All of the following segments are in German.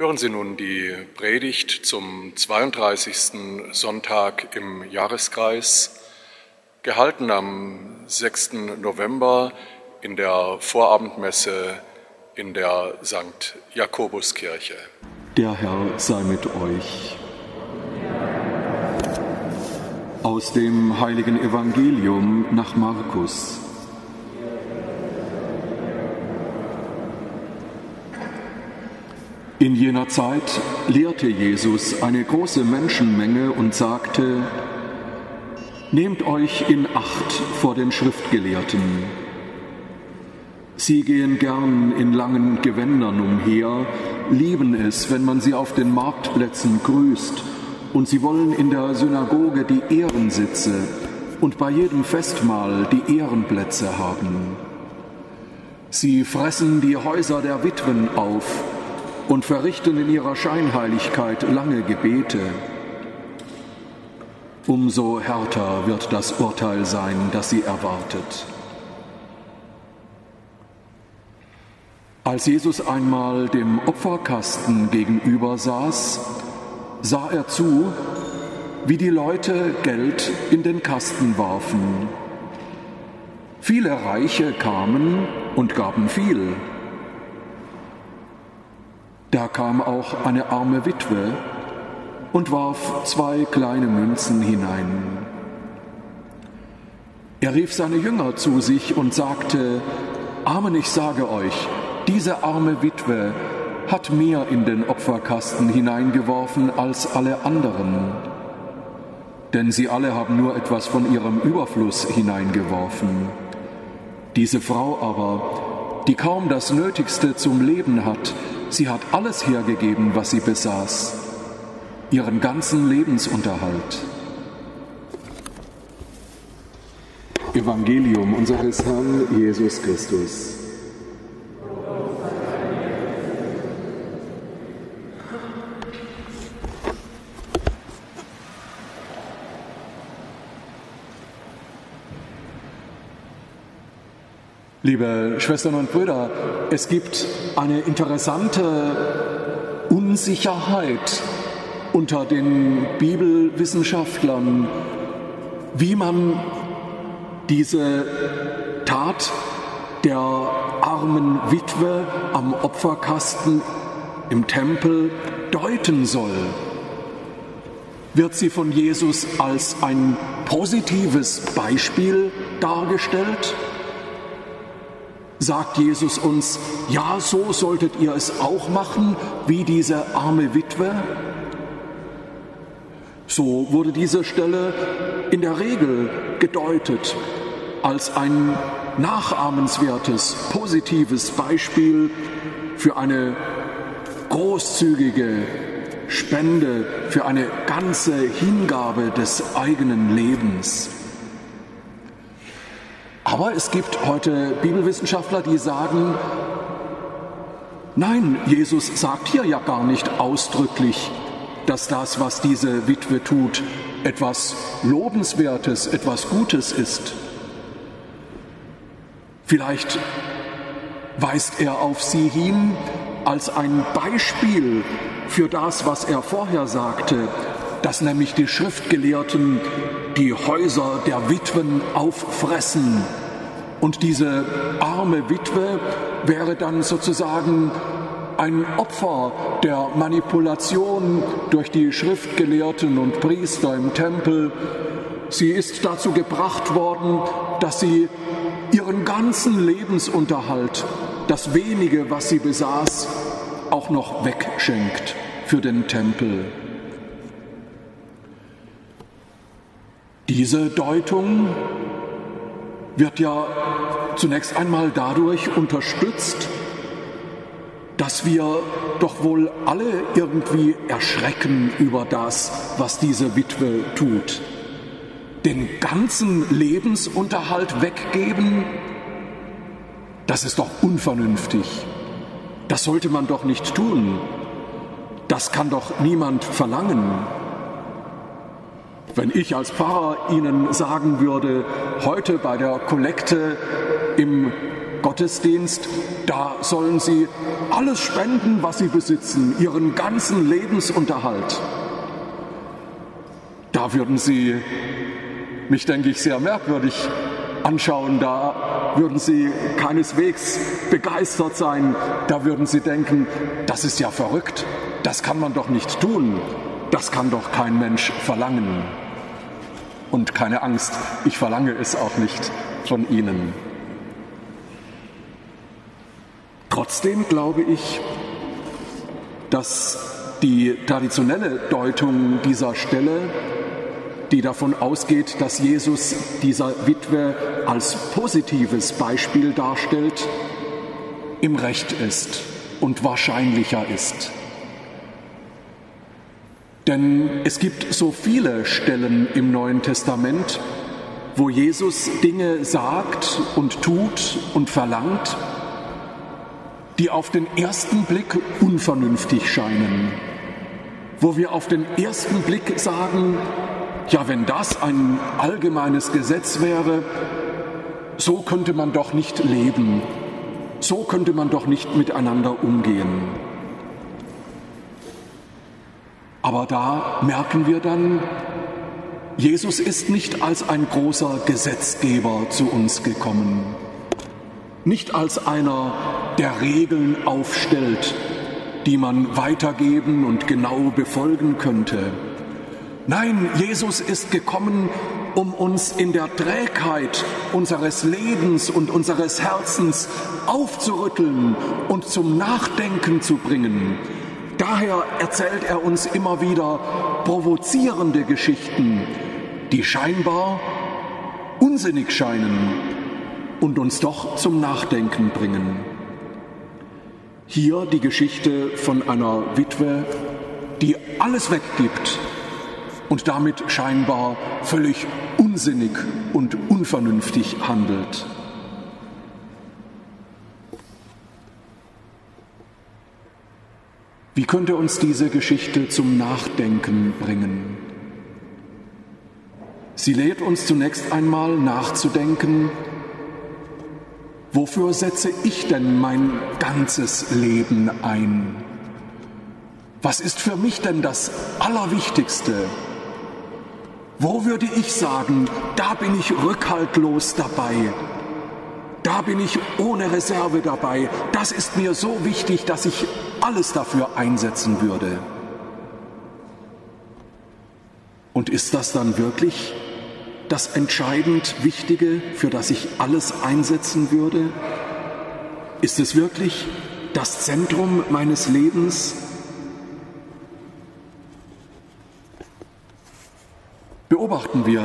Hören Sie nun die Predigt zum 32. Sonntag im Jahreskreis, gehalten am 6. November in der Vorabendmesse in der St. Jakobuskirche. Der Herr sei mit euch. Aus dem heiligen Evangelium nach Markus. In jener Zeit lehrte Jesus eine große Menschenmenge und sagte, Nehmt euch in Acht vor den Schriftgelehrten. Sie gehen gern in langen Gewändern umher, lieben es, wenn man sie auf den Marktplätzen grüßt, und sie wollen in der Synagoge die Ehrensitze und bei jedem Festmahl die Ehrenplätze haben. Sie fressen die Häuser der Witwen auf, und verrichten in ihrer Scheinheiligkeit lange Gebete. Umso härter wird das Urteil sein, das sie erwartet. Als Jesus einmal dem Opferkasten gegenüber saß, sah er zu, wie die Leute Geld in den Kasten warfen. Viele Reiche kamen und gaben viel. Da kam auch eine arme Witwe und warf zwei kleine Münzen hinein. Er rief seine Jünger zu sich und sagte, Amen, ich sage euch, diese arme Witwe hat mehr in den Opferkasten hineingeworfen als alle anderen. Denn sie alle haben nur etwas von ihrem Überfluss hineingeworfen. Diese Frau aber, die kaum das Nötigste zum Leben hat, Sie hat alles hergegeben, was sie besaß, ihren ganzen Lebensunterhalt. Evangelium unseres Herrn Jesus Christus. Liebe Schwestern und Brüder, es gibt eine interessante Unsicherheit unter den Bibelwissenschaftlern, wie man diese Tat der armen Witwe am Opferkasten im Tempel deuten soll. Wird sie von Jesus als ein positives Beispiel dargestellt? Sagt Jesus uns, ja, so solltet ihr es auch machen wie diese arme Witwe. So wurde diese Stelle in der Regel gedeutet als ein nachahmenswertes, positives Beispiel für eine großzügige Spende, für eine ganze Hingabe des eigenen Lebens. Aber es gibt heute Bibelwissenschaftler, die sagen, nein, Jesus sagt hier ja gar nicht ausdrücklich, dass das, was diese Witwe tut, etwas Lobenswertes, etwas Gutes ist. Vielleicht weist er auf sie hin als ein Beispiel für das, was er vorher sagte, dass nämlich die Schriftgelehrten die Häuser der Witwen auffressen. Und diese arme Witwe wäre dann sozusagen ein Opfer der Manipulation durch die Schriftgelehrten und Priester im Tempel. Sie ist dazu gebracht worden, dass sie ihren ganzen Lebensunterhalt, das wenige, was sie besaß, auch noch wegschenkt für den Tempel. Diese Deutung wird ja zunächst einmal dadurch unterstützt, dass wir doch wohl alle irgendwie erschrecken über das, was diese Witwe tut. Den ganzen Lebensunterhalt weggeben, das ist doch unvernünftig. Das sollte man doch nicht tun. Das kann doch niemand verlangen. Wenn ich als Pfarrer Ihnen sagen würde, heute bei der Kollekte im Gottesdienst, da sollen sie alles spenden, was sie besitzen, ihren ganzen Lebensunterhalt. Da würden sie mich, denke ich, sehr merkwürdig anschauen. Da würden sie keineswegs begeistert sein. Da würden sie denken, das ist ja verrückt. Das kann man doch nicht tun. Das kann doch kein Mensch verlangen. Und keine Angst, ich verlange es auch nicht von Ihnen. Trotzdem glaube ich, dass die traditionelle Deutung dieser Stelle, die davon ausgeht, dass Jesus dieser Witwe als positives Beispiel darstellt, im Recht ist und wahrscheinlicher ist. Denn es gibt so viele Stellen im Neuen Testament, wo Jesus Dinge sagt und tut und verlangt, die auf den ersten Blick unvernünftig scheinen, wo wir auf den ersten Blick sagen, ja, wenn das ein allgemeines Gesetz wäre, so könnte man doch nicht leben, so könnte man doch nicht miteinander umgehen. Aber da merken wir dann, Jesus ist nicht als ein großer Gesetzgeber zu uns gekommen, nicht als einer, der Regeln aufstellt, die man weitergeben und genau befolgen könnte. Nein, Jesus ist gekommen, um uns in der Trägheit unseres Lebens und unseres Herzens aufzurütteln und zum Nachdenken zu bringen, Daher erzählt er uns immer wieder provozierende Geschichten, die scheinbar unsinnig scheinen und uns doch zum Nachdenken bringen. Hier die Geschichte von einer Witwe, die alles weggibt und damit scheinbar völlig unsinnig und unvernünftig handelt. Wie könnte uns diese Geschichte zum Nachdenken bringen? Sie lädt uns zunächst einmal nachzudenken, wofür setze ich denn mein ganzes Leben ein? Was ist für mich denn das Allerwichtigste? Wo würde ich sagen, da bin ich rückhaltlos dabei? Da bin ich ohne Reserve dabei. Das ist mir so wichtig, dass ich alles dafür einsetzen würde. Und ist das dann wirklich das entscheidend Wichtige, für das ich alles einsetzen würde? Ist es wirklich das Zentrum meines Lebens? Beobachten wir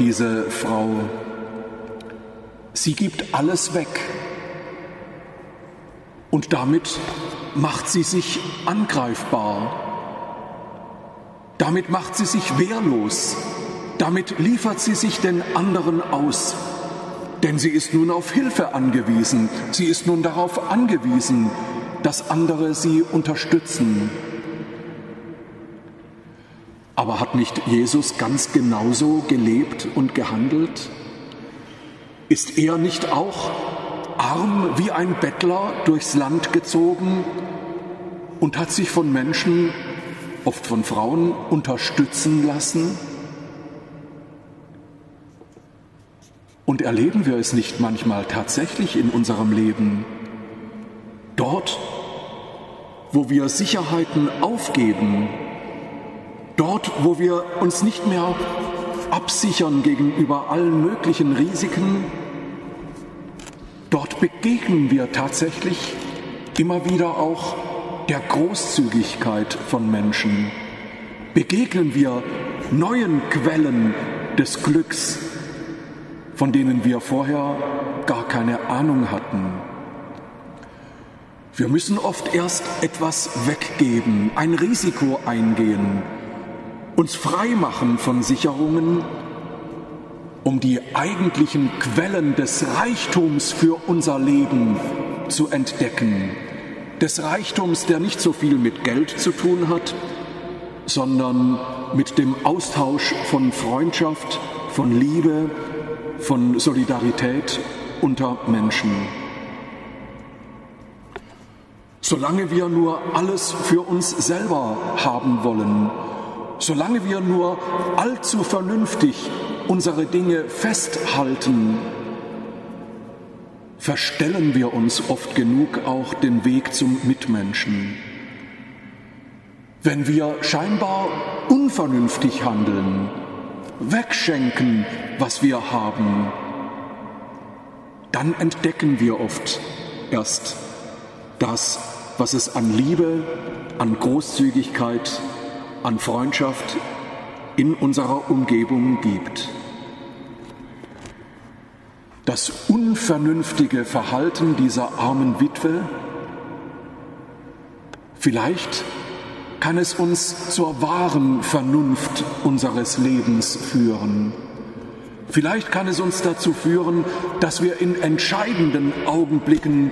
diese Frau. Sie gibt alles weg. Und damit macht sie sich angreifbar. Damit macht sie sich wehrlos. Damit liefert sie sich den anderen aus. Denn sie ist nun auf Hilfe angewiesen. Sie ist nun darauf angewiesen, dass andere sie unterstützen. Aber hat nicht Jesus ganz genauso gelebt und gehandelt? Ist er nicht auch arm wie ein Bettler durchs Land gezogen und hat sich von Menschen, oft von Frauen, unterstützen lassen? Und erleben wir es nicht manchmal tatsächlich in unserem Leben? Dort, wo wir Sicherheiten aufgeben, dort, wo wir uns nicht mehr absichern gegenüber allen möglichen Risiken, Dort begegnen wir tatsächlich immer wieder auch der Großzügigkeit von Menschen. Begegnen wir neuen Quellen des Glücks, von denen wir vorher gar keine Ahnung hatten. Wir müssen oft erst etwas weggeben, ein Risiko eingehen, uns frei machen von Sicherungen, um die eigentlichen Quellen des Reichtums für unser Leben zu entdecken. Des Reichtums, der nicht so viel mit Geld zu tun hat, sondern mit dem Austausch von Freundschaft, von Liebe, von Solidarität unter Menschen. solange wir nur alles für uns selber haben wollen, solange wir nur allzu vernünftig unsere Dinge festhalten, verstellen wir uns oft genug auch den Weg zum Mitmenschen. Wenn wir scheinbar unvernünftig handeln, wegschenken, was wir haben, dann entdecken wir oft erst das, was es an Liebe, an Großzügigkeit, an Freundschaft in unserer Umgebung gibt. Das unvernünftige Verhalten dieser armen Witwe, vielleicht kann es uns zur wahren Vernunft unseres Lebens führen. Vielleicht kann es uns dazu führen, dass wir in entscheidenden Augenblicken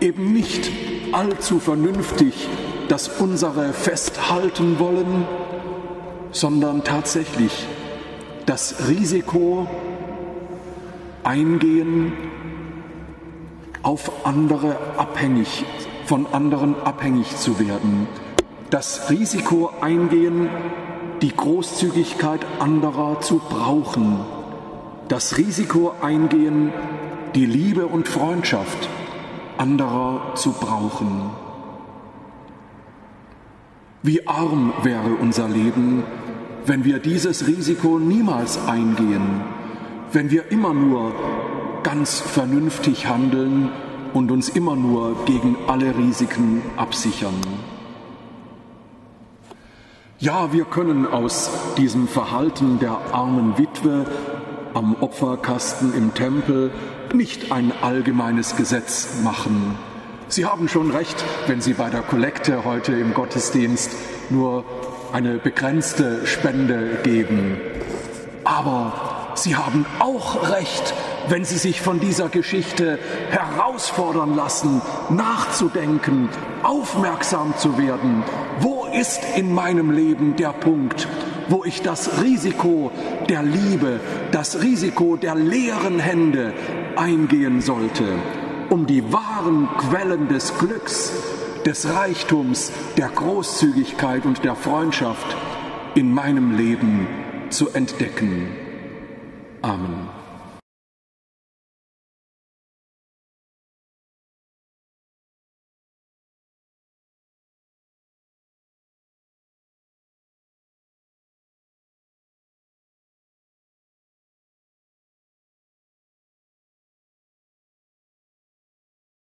eben nicht allzu vernünftig das unsere festhalten wollen, sondern tatsächlich das Risiko eingehen, auf andere abhängig, von anderen abhängig zu werden. Das Risiko eingehen, die Großzügigkeit anderer zu brauchen. Das Risiko eingehen, die Liebe und Freundschaft anderer zu brauchen. Wie arm wäre unser Leben, wenn wir dieses Risiko niemals eingehen, wenn wir immer nur ganz vernünftig handeln und uns immer nur gegen alle Risiken absichern. Ja, wir können aus diesem Verhalten der armen Witwe am Opferkasten im Tempel nicht ein allgemeines Gesetz machen. Sie haben schon recht, wenn Sie bei der Kollekte heute im Gottesdienst nur eine begrenzte Spende geben. Aber Sie haben auch recht, wenn Sie sich von dieser Geschichte herausfordern lassen, nachzudenken, aufmerksam zu werden. Wo ist in meinem Leben der Punkt, wo ich das Risiko der Liebe, das Risiko der leeren Hände eingehen sollte, um die wahren Quellen des Glücks, des Reichtums, der Großzügigkeit und der Freundschaft in meinem Leben zu entdecken. Amen.